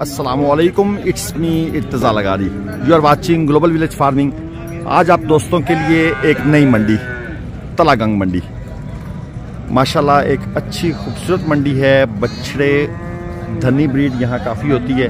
अस्सलाम वालेकुम it's me Irtaza Lagari. You are watching global village farming आज आप दोस्तों के लिए एक नई मंडी, तलागंग मंडी। माशाल्लाह, एक अच्छी खूबसूरत मंडी है। बछड़े, धनी ब्रीड यहाँ काफ़ी होती है।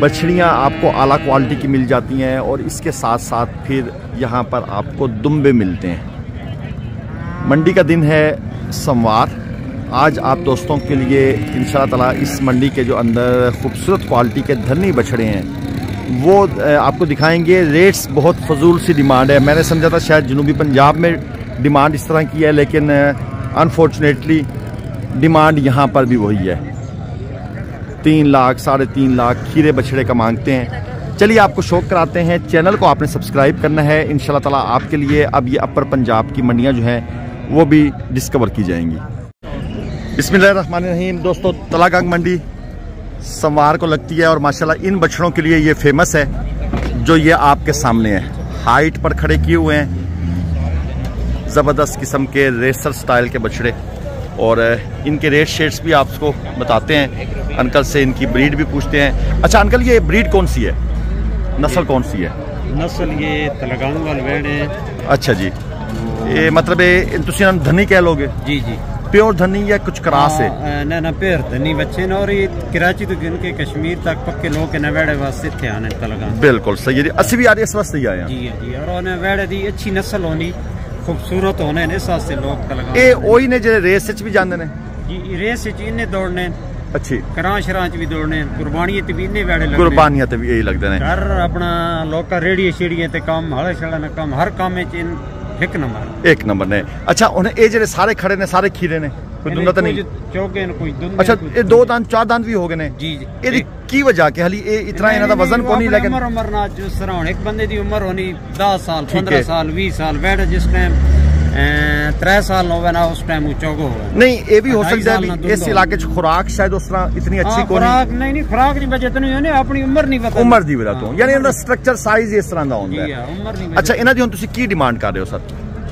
बछड़ियाँ आपको आला क्वालिटी की मिल जाती हैं और इसके साथ साथ फिर यहाँ पर आपको दुम्बे मिलते हैं। मंडी का दिन है सोमवार। आज आप दोस्तों के लिए इन ताला इस मंडी के जो अंदर खूबसूरत क्वालिटी के धनी बछड़े हैं, वो आपको दिखाएँगे। रेट्स बहुत फजूल सी डिमांड है। मैंने समझा था शायद जनूबी पंजाब में डिमांड इस तरह की है, लेकिन अनफॉर्चुनेटली डिमांड यहाँ पर भी वही है। तीन लाख, साढ़े तीन लाख खीरे बछड़े का मांगते हैं। चलिए, आपको शौक कराते हैं। चैनल को आपने सब्सक्राइब करना है। इन ताला आपके लिए अब ये अपर पंजाब की मंडियाँ जो हैं, वो भी डिस्कवर की जाएँगी। बिस्मिल्लाहिर्रहमानिर्रहीम। दोस्तों तलागंग मंडी सोमवार को लगती है और माशाल्लाह इन बछड़ों के लिए ये फ़ेमस है जो ये आपके सामने है। हाइट पर खड़े किए हुए हैं। ज़बरदस्त किस्म के रेसर स्टाइल के बछड़े। और इनके रेट शेड्स भी आपको बताते हैं। अंकल से इनकी ब्रीड भी पूछते हैं। अच्छा अंकल ये ब्रीड कौन सी है? नस्ल कौन सी है? नस्ल ये तलगांग है। अच्छा जी। ये मतलब ये धनी कह लोगे? जी जी। प्योर धनी या कुछ क्रास है ना ना प्योर धनी बच्चे ने और ये कराची तो गिन के कश्मीर तक पक्के लोग के नवेड़े वास्ते थे आने तलगा बिल्कुल सही है असि भी आ रही इस वास्ते ही आए जी जी और उन्हें वेड़े दी अच्छी नस्ल होनी खूबसूरत होने ने इस वास्ते लोग तलगा ए ओही ने जे रेस च भी जांदे ने जी रेस च इन्ने दौड़ने अच्छी करां शरां च भी दौड़ने कुर्बानियाँ ते भी इन्ने वेड़े लगने कुर्बानियाँ ते भी यही लगदे ने हर अपना लोका रेड़ी शेड़ियाँ ते काम हले छड़ा ने काम हर काम च ਇੱਕ ਨੰਬਰ। ਇੱਕ ਨੰਬਰ ਨੇ। ਅੱਛਾ ਹੁਣ ਇਹ ਜਿਹੜੇ ਸਾਰੇ ਖੜੇ ਨੇ ਸਾਰੇ ਖੀਰੇ ਨੇ ਕੋਈ ਦੁੰਦਾ ਤਾਂ ਨਹੀਂ? ਚੌਕੇ ਨੇ ਕੋਈ ਦੁੰਦਾ ਅੱਛਾ ਇਹ ਦੋ ਦੰਦ। ਚਾਰ ਦੰਦ ਵੀ ਹੋ ਗਏ ਨੇ। ਜੀ ਇਹਦੀ ਕੀ ਵਜ੍ਹਾ ਕਿ ਹਲੀ ਇਹ ਇਤਨਾ ਇਹਨਾਂ ਦਾ ਵਜ਼ਨ ਕੋ ਨਹੀਂ ਲੱਗਦਾ ਉਮਰ ਉਮਰ ਨਾਲ ਜਿਸ ਤਰ੍ਹਾਂ ਇੱਕ ਬੰਦੇ ਦੀ ਉਮਰ ਹੋਣੀ 10 ਸਾਲ 15 ਸਾਲ 20 ਸਾਲ ਬੈਠ ਜਿਸ ਟਾਈਮ 3 ਸਾਲ ਹੋਵੇ ਨਾ ਉਸ ਟਾਈਮ ਚੌਗੋ ਹੋਵੇ। ਨਹੀਂ ਇਹ ਵੀ ਹੋ ਸਕਦਾ ਹੈ ਵੀ ਇਸ ਇਲਾਕੇ 'ਚ ਖੁਰਾਕ ਸ਼ਾਇਦ ਉਸ ਤਰ੍ਹਾਂ ਇਤਨੀ ਅੱਛੀ ਕੋਈ ਖੁਰਾਕ ਨਹੀਂ ਨਹੀਂ ਖੁਰਾਕ ਦੀ ਵਜ੍ਹਾ ਤੋਂ ਨਹੀਂ ਉਹਨੇ ਆਪਣੀ ਉਮਰ ਨਹੀਂ ਪਤਾ। ਉਮਰ ਦੀ ਵਜ੍ਹਾ ਤੋਂ। ਯਾਨੀ ਇਹਦਾ ਸਟਰਕਚਰ ਸਾਈਜ਼ ਇਸ ਤਰ੍ਹਾਂ ਦਾ ਹੁੰਦਾ ਹੈ। ਉਮਰ ਨਹੀਂ ਅੱਛਾ ਇਹਨਾਂ ਦੀ ਹੁਣ ਤੁਸੀਂ ਕੀ ਡਿਮਾਂਡ ਕਰ ਰਹੇ ਹੋ ਸਰ?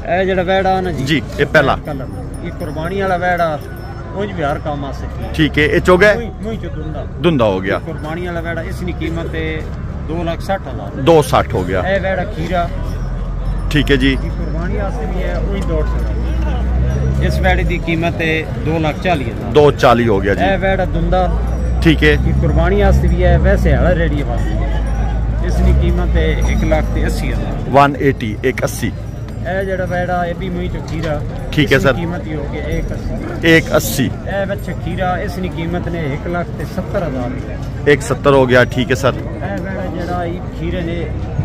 ਇਹ ਜਿਹੜਾ ਵੈੜਾ ਨਾ ਜੀ। ਜੀ ਇਹ ਪਹਿਲਾ। ਇਹ ਕੁਰਬਾਨੀ ਵਾਲਾ ਵੈੜਾ ਕੁਝ ਵੀ ਹਰ ਕੰਮ ਆਸੇ ਠੀਕ ਹੈ ਇਹ ਚੋਗਾ ਮੂੰਹ ਚ ਦੁੰਦਾ। ਦੁੰਦਾ ਹੋ ਗਿਆ। ਕੁਰਬਾਨੀ ਵਾਲਾ ਵੈੜਾ ਇਸ ਦੀ ਕੀਮਤ ਹੈ 2 ਲੱਖ 60 ਹਜ਼ਾਰ। 260 ਹੋ ਗਿਆ। ਇਹ ਵੈੜਾ ਖੀਰਾ ਠੀਕ ਹੈ ਜੀ ਇਹ ਕੁਰਬਾਨੀ ਵਾਸਤੇ ਵੀ ਹੈ ਉਹੀ ਦੌੜ ਸਕਦਾ ਇਸ ਵੈੜੇ ਦੀ ਕੀਮਤ ਹੈ 2 ਲੱਖ 40 ਹਜ਼ਾਰ 240 ਹੋ ਗਿਆ ਜੀ ਇਹ ਵੈੜਾ ਦੁੰਦਾ ਠੀਕ ਹੈ ਇਹ ਕੁਰਬਾਨੀ ਵਾਸਤੇ ਵੀ ਹੈ ਵੈਸੇ ਹਲਾ ਰੇੜੀ ਵਾਸਤੇ ਇਸ ਦੀ ਕੀਮਤ ਹੈ 1 ਲੱਖ ਤੇ 80 ਹਜ਼ਾਰ 180 180 ਇਹ ਜਿਹੜਾ ਵੈੜਾ ਇਹ ਵੀ ਮੂੰਹ ਚ ਖੀਰਾ ਠੀਕ ਹੈ ਸਰ ਕੀਮਤ ਹੀ ਹੋ ਗਈ 180 180 ਇਹ ਵਿੱਚ ਖੀਰਾ ਇਸ ਦੀ ਕੀਮਤ ਨੇ 1 ਲੱਖ ਤੇ 70 ਹਜ਼ਾਰ 170 ਹੋ ਗਿਆ ਠੀਕ ਹੈ ਸਰ ਇਹ ਵੈੜਾ ਜਿਹੜਾ ਇਹ ਖੀਰੇ ਨੇ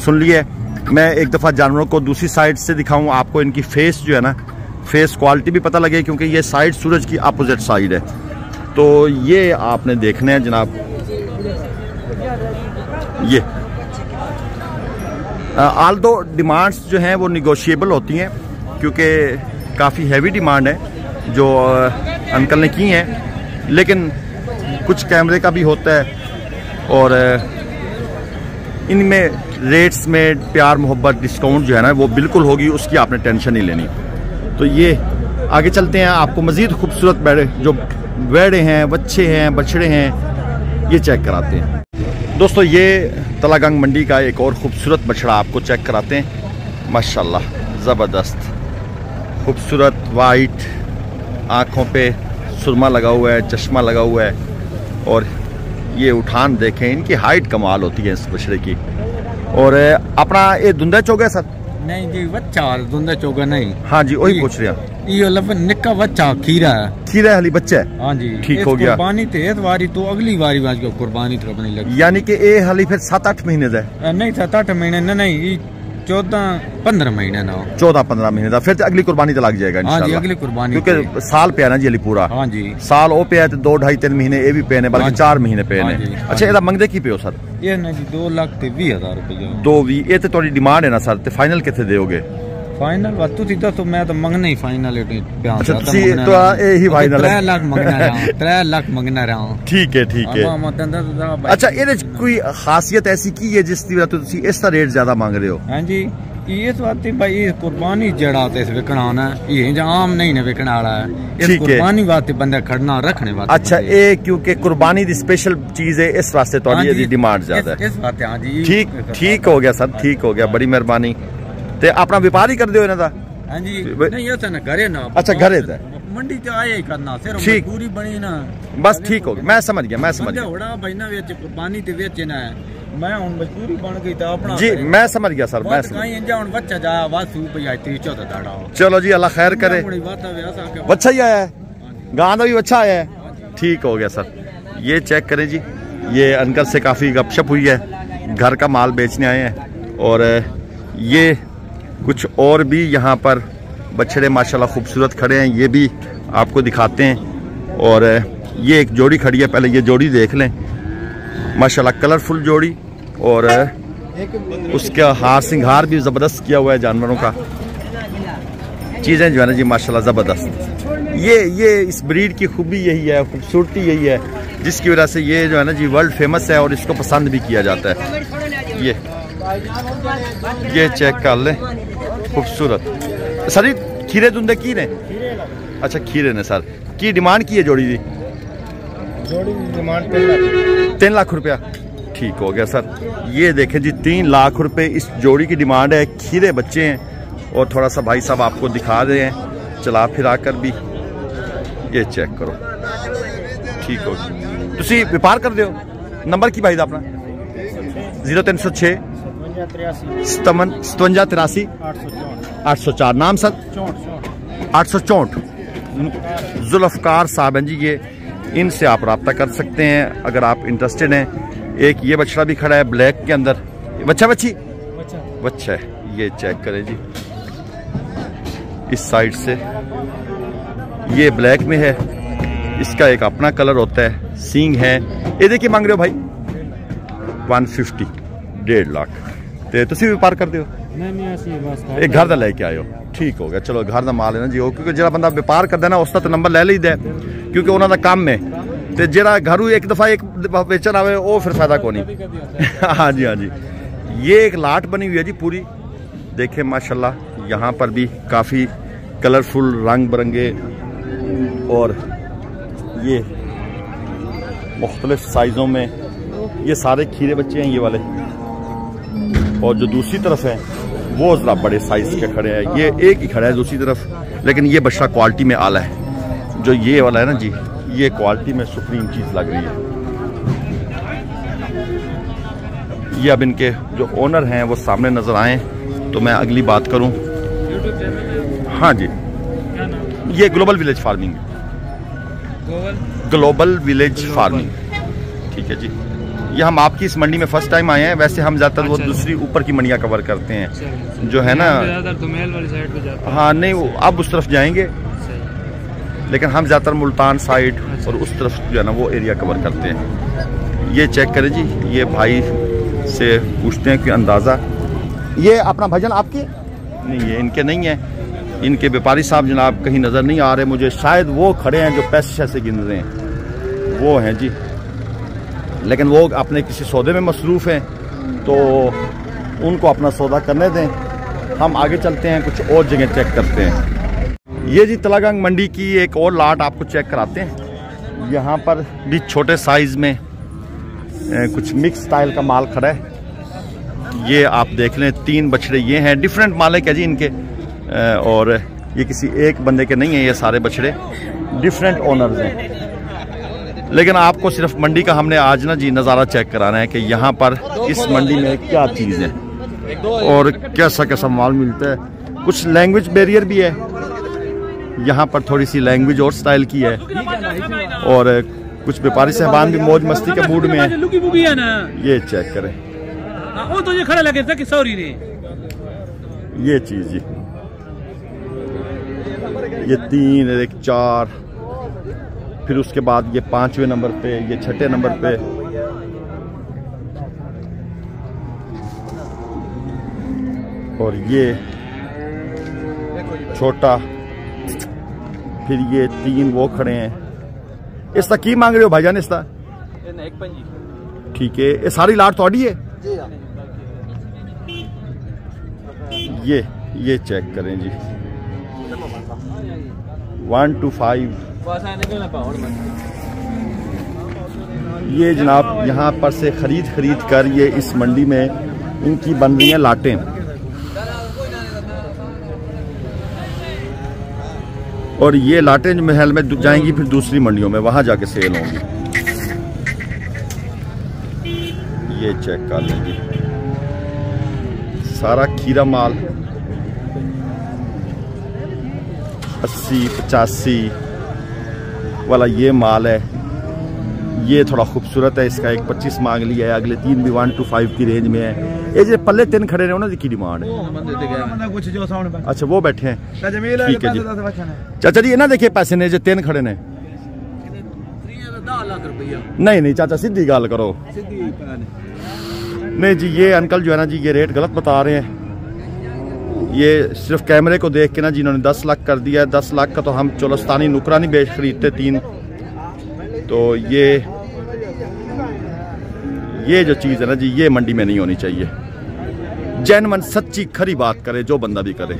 सुन है मैं एक दफ़ा जानवरों को दूसरी साइड से दिखाऊँ, आपको इनकी फेस जो है ना फेस क्वालिटी भी पता लगे, क्योंकि ये साइड सूरज की अपोजिट साइड है। तो ये आपने देखने हैं, जनाब। ये। आल दो डिमांड्स जो हैं, वो निगोशिएबल होती हैं, क्योंकि काफ़ी हैवी डिमांड है, जो अंकल ने की हैं। लेकिन कुछ कैमरे का भी होता है, और इनमें रेट्स में प्यार, मोहब्बत डिस्काउंट जो है ना, वो बिल्कुल होगी, उसकी आपने टेंशन नहीं लेनी। तो ये, आगे चलते हैं, आपको मज़ीद खूबसूरत बैड़े जो बैड़े हैं, बच्चे हैं, बछड़े हैं, ये चेक कराते हैं। दोस्तों, ये तलागंग मंडी का एक और ख़ूबसूरत बछड़ा आपको चेक कराते हैं। माशाल्लाह, ज़बरदस्त, खूबसूरत वाइट आँखों पे सुरमा लगा हुआ है, चश्मा लगा हुआ है, और ये उठान देखें, इनकी हाइट कमाल होती है इस बछड़े की। ਔਰ ਆਪਣਾ ਇਹ ਦੁੰਦਾ ਚੋਗਾ ਸਰ? ਨਹੀਂ ਜੀ ਬੱਚਾ ਦੁੰਦਾ ਚੋਗਾ ਨਹੀਂ। ਹਾਂਜੀ ਉਹੀ ਪੁੱਛ ਰਿਹਾ। ਇਹ ਲਫ ਨਿੱਕਾ ਬੱਚਾ ਖੀਰਾ ਖੀਰਾ ਹਲੀ ਬੱਚਾ ਹੈ? ਹਾਂਜੀ। ਠੀਕ ਹੋ ਗਿਆ। ਕੁਰਬਾਨੀ ਤੇ ਐਤਵਾਰੀ ਤੋਂ ਅਗਲੀ ਵਾਰੀ ਵਾਜ ਕੋ ਕੁਰਬਾਨੀ ਤਰਫ ਨਹੀਂ ਲੱਗੀ। ਯਾਨੀ ਕਿ ਇਹ ਹਲੀ ਫਿਰ 7-8 ਮਹੀਨੇ ਦਾ ਨਹੀਂ 7-8 ਮਹੀਨੇ ਨਹੀਂ ਇਹ 14 ਅਗਲੀ ਕੁਰਬਾਨੀ ਤੇ ਲੱਗ ਜਾਏਗਾ ਸਾਲ ਪਿਆ ਨਾ ਜੀ ਪੂਰਾ ਸਾਲ ਉਹ ਪਿਆ ਤੇ 2 2.5 3 ਮਹੀਨੇ ਇਹ ਵੀ ਪਏ ਨੇ ਬਲਕਿ ਮਹੀਨੇ ਪਏ ਨੇ ਅੱਛਾ ਇਹਦਾ ਮੰਗਦੇ ਕੀ ਪਿਓ ਸਰ ਇਹ ਲੱਖ ਤੇ ਵੀ ਇਹ ਤੇ ਤੁਹਾਡੀ ਡਿਮਾਂਡ ਹੈ ਨਾ ਸਰ ਤੇ ਫਾਈਨਲ ਕਿੱਥੇ ਦਿਓਗੇ ਫਾਈਨਲ ਵਾ ਤੁਸੀਂ ਦੱਸੋ ਮੈਂ ਤਾਂ ਮੰਗਣਾ ਹੀ ਫਾਈਨਲ ਹੈ ਬਿਆਨ ਅੱਛਾ, ਜ਼ਿਆਦਾ ਤੁਸੀਂ- ਨਹੀਂ। ਇਹੀ ਹੈ। 3 ਲੱਖ ਮੰਗਣਾ ਰਹਾ 3 ਲੱਖ ਮੰਗਣਾ ਰਹਾ। ਠੀਕ ਹੈ ਠੀਕ ਹੈ। ਆਪਾਂ ਮਤੰਦਾ ਤਾਂ ਅੱਛਾ ਇਹਦੇ ਚ ਕੋਈ ਖਾਸੀਅਤ ਐਸੀ ਕੀ ਹੈ ਜਿਸ ਦੀ ਵਜ੍ਹਾ ਤੋਂ ਤੁਸੀਂ ਇਸ ਦਾ ਰੇਟ ਜ਼ਿਆਦਾ ਮੰਗ ਰਹੇ ਹੋ? ਹਾਂਜੀ ਇਸ ਵਾਸਤੇ ਭਾਈ ਇਹ ਕੁਰਬਾਨੀ ਜੜਾ ਤੇ ਇਸ ਵਿਕਣਾ ਹੋਣਾ ਇਹ ਜਾਂ ਆਮ ਨਹੀਂ ਨੇ ਵਿਕਣ ਵਾਲਾ ਹੈ। ਇਸ। ਕੁਰਬਾਨੀ ਵਾਸਤੇ ਬੰਦਾ ਖੜਨਾ ਰੱਖਣੇ ਵਾਸਤੇ ਅੱਛਾ। ਇਹ ਕਿਉਂਕਿ ਕੁਰਬਾਨੀ ਦੀ ਸਪੈਸ਼ਲ ਚੀਜ਼ ਹੈ ਇਸ ਵਾਸਤੇ ਤੁਹਾਡੀ ਹਾਂਜੀ, ਇਹਦੀ ਡਿਮਾਂਡ ਜ਼ਿਆਦਾ ਹੈ। ਇਸ ਵਾਸਤੇ ਹਾਂ ਜੀ ਠੀਕ ਠੀਕ ਹੋ ਗਿਆ ਸਰ ਠੀਕ ਹੋ ਗਿਆ ਬੜੀ ਮਿਹਰਬਾਨੀ। ਤੇ ਆਪਣਾ ਵਪਾਰ ਹੀ ਕਰਦੇ ਹੋ ਇਹਨਾਂ ਦਾ ਹਾਂਜੀ ਬ- ਨਹੀਂ ਇਹ ਤਾਂ ਨਾ ਘਰੇ ਨਾ ਅੱਛਾ, ਘਰੇ ਦਾ। ਮੰਡੀ ਤੇ ਆਏ ਹੀ ਕਰਨਾ ਸਿਰਫ ਠੀਕ। ਪੂਰੀ ਬਣੀ ਨਾ ਬਸ ਠੀਕ ਹੋ ਗਿਆ ਮੈਂ ਸਮਝ ਗਿਆ ਮੈਂ ਸਮਝ ਬੰਦਾ ਗਿਆ ਹੋੜਾ ਬੈਨਾ ਵਿੱਚ ਕੁਰਬਾਨੀ ਤੇ ਵੇਚਣਾ ਹੈ ਮੈਂ ਹੁਣ ਮਜਬੂਰੀ ਬਣ ਗਈ ਤਾਂ ਆਪਣਾ ਜੀ ਮੈਂ ਸਮਝ ਗਿਆ ਸਰ ਮੈਂ ਬਾਤ ਸਮਝ ਕਾਈ ਇੰਜਾ ਹੁਣ ਬੱਚਾ ਜਾਇਆ ਵਾਸੂ ਭਈ ਆਈ 30 14 ਦਾੜਾ ਹੋ चलो जी अल्लाह खैर करे ਬੜੀ ਬਾਤ ਆ ਵਿਆਹ ਸਾ ਕੇ बच्चा ही आया है गाना भी अच्छा आया है ठीक हो गया सर ये चेक करें जी ये अंकल से काफ़ी गपशप हुई है घर का माल बेचने आए हैं और ये कुछ और भी यहाँ पर बछड़े माशाल्लाह खूबसूरत खड़े हैं, ये भी आपको दिखाते हैं। और ये एक जोड़ी खड़ी है, पहले ये जोड़ी देख लें। माशाल्लाह कलरफुल जोड़ी और उसका हार सिंगार भी ज़बरदस्त किया हुआ है जानवरों का। चीज़ें जो है ना जी, माशाल्लाह ज़बरदस्त। ये ये इस ब्रीड की खूबी यही है, खूबसूरती यही है, जिसकी वजह से ये जो है ना जी वर्ल्ड फ़ेमस है और इसको पसंद भी किया जाता है। ये। ये चेक कर ले। खूबसूरत। सर जी खीरे तुंदे की ने? अच्छा खीरे ने सर। की डिमांड की है जोड़ी दी? जोड़ी डिमांड तीन लाख। रुपया। ठीक हो गया सर। ये देखें जी तीन लाख रुपए इस जोड़ी की डिमांड है। खीरे बच्चे हैं। और थोड़ा सा भाई साहब आपको दिखा रहे हैं। चला फिरा कर भी। ये चेक करो। ठीक हो तुम व्यापार कर दे नंबर की भाई अपना? ज़ीरो तीन सौ छः सतवन सतवंजा तिरासी। आठ सौ चार नाम सर? आठ सौ चौंठ। जुल्फकार साहब हैं जी ये इनसे आप रबता कर सकते हैं अगर आप इंटरेस्टेड हैं। एक ये बछड़ा भी खड़ा है ब्लैक के अंदर। बच्चा बच्ची? बच्चा। है ये चेक करें जी। इस साइड से। ये ब्लैक में है। इसका एक अपना कलर होता है सींग है। ये देखिए मांग रहे हो भाई। 150 डेढ़ लाख। ਤੇ ਤੁਸੀਂ ਵੀ ਵਪਾਰ ਕਰਦੇ ਹੋ ਨਹੀਂ ਨਹੀਂ ਅਸੀਂ ਬਸ ਇਹ ਘਰ ਦਾ ਲੈ ਕੇ ਆਇਓ ਠੀਕ ਹੋ ਗਿਆ ਚਲੋ ਘਰ ਦਾ ਮਾਲ ਹੈ ਨਾ ਜੀ ਉਹ ਕਿਉਂਕਿ ਜਿਹੜਾ ਬੰਦਾ ਵਪਾਰ ਕਰਦਾ ਨਾ ਉਸ ਦਾ ਤਾਂ ਨੰਬਰ ਲੈ ਲਈਦਾ ਹੈ, ਕਿਉਂਕਿ ਉਹਨਾਂ ਦਾ ਕੰਮ ਹੈ ਤੇ ਜਿਹੜਾ ਘਰੂ ਇੱਕ ਦਫਾ ਇੱਕ ਦਫਾ ਵੇਚਣ ਆਵੇ ਉਹ ਫਿਰ फायदा को नहीं हाँ जी हाँ जी ये एक लाट बनी हुई है जी पूरी देखें माशाल्लाह यहाँ पर भी काफ़ी कलरफुल रंग बिरंगे और ये मुख्तलिफ साइज़ों में ये सारे खीरे बच्चे हैं ये वाले और जो दूसरी तरफ़ है वो ज़रा बड़े साइज़ के खड़े हैं। ये एक ही खड़ा है दूसरी तरफ़ लेकिन ये बछड़ा क्वालिटी में आला है। जो ये वाला है ना जी ये क्वालिटी में सुप्रीम चीज़ लग रही है। ये अब इनके जो ओनर हैं वो सामने नज़र आए तो मैं अगली बात करूँ। हाँ जी। ये global village farming global village farming ठीक है जी। ये हम आपकी इस मंडी में फ़र्स्ट टाइम आए हैं वैसे हम ज़्यादातर वो दूसरी ऊपर की मंडियाँ कवर करते हैं जो है ना। जाता हाँ। नहीं वो अब उस तरफ़ जाएँगे। लेकिन हम ज़्यादातर मुल्तान साइड और उस तरफ़ जो है ना वो एरिया कवर करते हैं। ये चेक करें जी ये भाई से पूछते हैं कि अंदाज़ा। ये अपना भजन आपके? नहीं ये इनके नहीं है। इनके व्यापारी साहब जनाब कहीं नज़र नहीं आ रहे मुझे। शायद वो खड़े हैं जो पैसे शैसे गिन रहे हैं। वो हैं जी। लेकिन वो अपने किसी सौदे में मसरूफ़ हैं तो उनको अपना सौदा करने दें। हम आगे चलते हैं, कुछ और जगह चेक करते हैं। ये जी तलागंग मंडी की एक और लाट आपको चेक कराते हैं। यहाँ पर भी छोटे साइज़ में कुछ मिक्स स्टाइल का माल खड़ा है। ये आप देख लें, तीन बछड़े ये हैं। डिफरेंट मालिक है जी इनके? और ये किसी एक बंदे के नहीं है, ये सारे बछड़े। डिफरेंट ओनर्स हैं। लेकिन आपको सिर्फ़ मंडी का हमने आज ना जी नज़ारा चेक कराना है कि यहाँ पर इस मंडी में क्या चीज़ है और कैसा कैसा माल मिलता है। कुछ लैंग्वेज बैरियर भी है। यहाँ पर थोड़ी सी लैंग्वेज और स्टाइल की है। और कुछ व्यापारी साहबान भी मौज मस्ती के मूड में है। ना ये चेक करें। तो ये खड़ा लगे कि सॉरी रे ये चीज़ जी। ये तीन, एक चार। फिर उसके बाद ये पाँचवें नंबर पे ये छठे नंबर पे। और ये छोटा फिर ये तीन वो खड़े हैं। इसका की मांग रहे हो भाईजान इसका ठीक है ये सारी लाट थोड़ी है? ये ये चेक करें जी। One two five. ये जनाब यहाँ पर से खरीद खरीद कर ये इस मंडी में इनकी बन रही हैं लाटें। और ये लाटें जो महल में जाएँगी फिर दूसरी मंडियों में, वहाँ जाके सेल होंगी। ये चेक कर लें जी सारा खीरा माल, अस्सी, पचासी वाला ये माल है। ये थोड़ा खूबसूरत है इसका एक पच्चीस मांग लिया है अगले तीन भी वन टू फाइव की रेंज में है। ये जो पल्ले तीन खड़े रहे उन्होंने की डिमांड है? अच्छा वो बैठे हैं। ठीक है जी। चाचा जी ये ना देखिए पैसे ने जो तीन खड़े ने। नहीं नहीं चाचा सीधी गल करो। नहीं जी ये अंकल जो है ना जी ये रेट गलत बता रहे हैं। ये सिर्फ़ कैमरे को देख के ना जिन्होंने दस लाख कर दिया है, दस लाख का तो हम चोलस्तानी नुकरानी बेच खरीदते तीन। तो ये ये जो चीज़ है ना जी, ये मंडी में नहीं होनी चाहिए। जैन मन सच्ची खरी बात करे, जो बंदा भी करे।